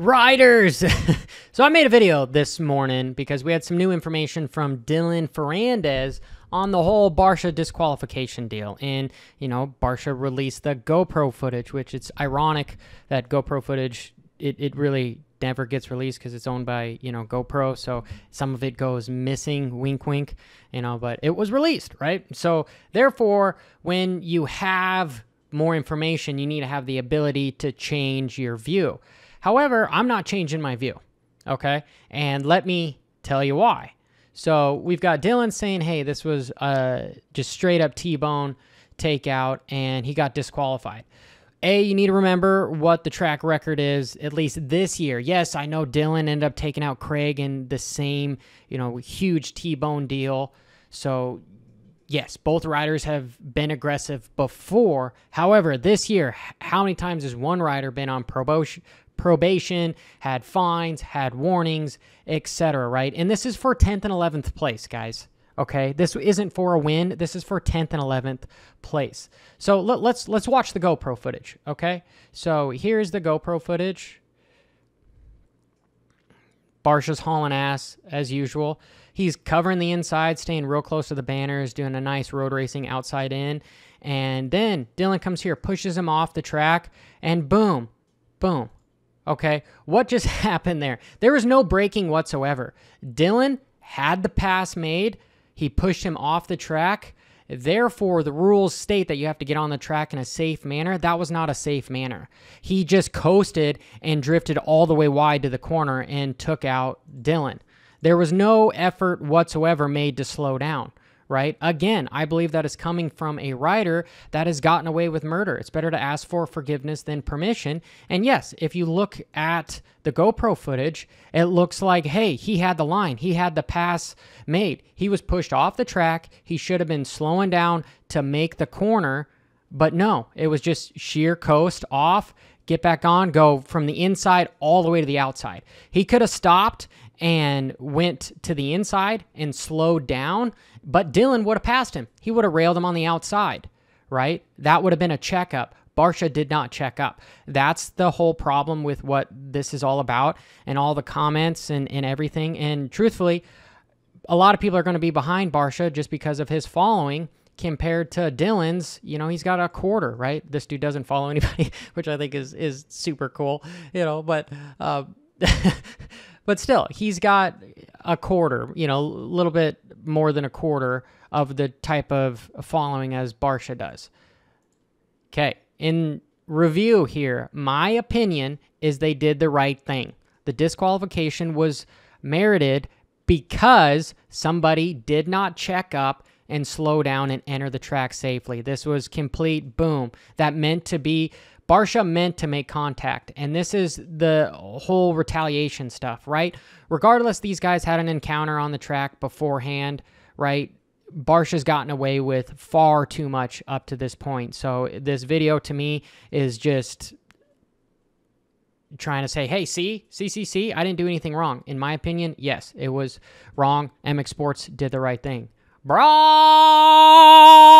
Riders! so I made a video this morning because we had some new information from Dylan Ferrandis on the whole Barcia disqualification deal. And, you know, Barcia released the GoPro footage, which it's ironic that GoPro footage, it, it really never gets released because it's owned by, you know, GoPro. So some of it goes missing, wink, wink, you know, but it was released, right? So therefore, when you have more information, you need to have the ability to change your view. However, I'm not changing my view. Okay. And let me tell you why. So we've got Dylan saying, hey, this was uh, just straight up T bone takeout, and he got disqualified. A, you need to remember what the track record is, at least this year. Yes, I know Dylan ended up taking out Craig in the same, you know, huge T bone deal. So, yes, both riders have been aggressive before. However, this year, how many times has one rider been on probation, probation, had fines, had warnings, etc., right? And this is for 10th and 11th place, guys. Okay, this isn't for a win. This is for 10th and 11th place. So let, let's let's watch the GoPro footage. Okay, so here's the GoPro footage. Barcia's hauling ass as usual. He's covering the inside, staying real close to the banners, doing a nice road racing outside in. And then Dylan comes here, pushes him off the track, and boom, boom, Okay, what just happened there? There was no braking whatsoever. Dylan had the pass made, he pushed him off the track. Therefore, the rules state that you have to get on the track in a safe manner. That was not a safe manner. He just coasted and drifted all the way wide to the corner and took out Dylan. There was no effort whatsoever made to slow down right? Again, I believe that is coming from a rider that has gotten away with murder. It's better to ask for forgiveness than permission. And yes, if you look at the GoPro footage, it looks like, hey, he had the line, he had the pass made. He was pushed off the track. He should have been slowing down to make the corner. But no, it was just sheer coast off, get back on, go from the inside all the way to the outside. He could have stopped and went to the inside and slowed down, but Dylan would have passed him. He would have railed him on the outside, right? That would have been a checkup. Barcia did not check up. That's the whole problem with what this is all about and all the comments and, and everything. And truthfully, a lot of people are going to be behind Barcia just because of his following compared to Dylan's, you know, he's got a quarter, right? This dude doesn't follow anybody, which I think is is super cool, you know, but uh, but still, he's got a quarter, you know, a little bit more than a quarter of the type of following as Barcia does. Okay, in review here, my opinion is they did the right thing. The disqualification was merited because somebody did not check up and slow down and enter the track safely. This was complete boom. That meant to be Barcia meant to make contact, and this is the whole retaliation stuff, right? Regardless, these guys had an encounter on the track beforehand, right? Barcia's gotten away with far too much up to this point. So this video to me is just trying to say, hey, see, see, see, see, I didn't do anything wrong. In my opinion, yes, it was wrong. MX Sports did the right thing. Bro!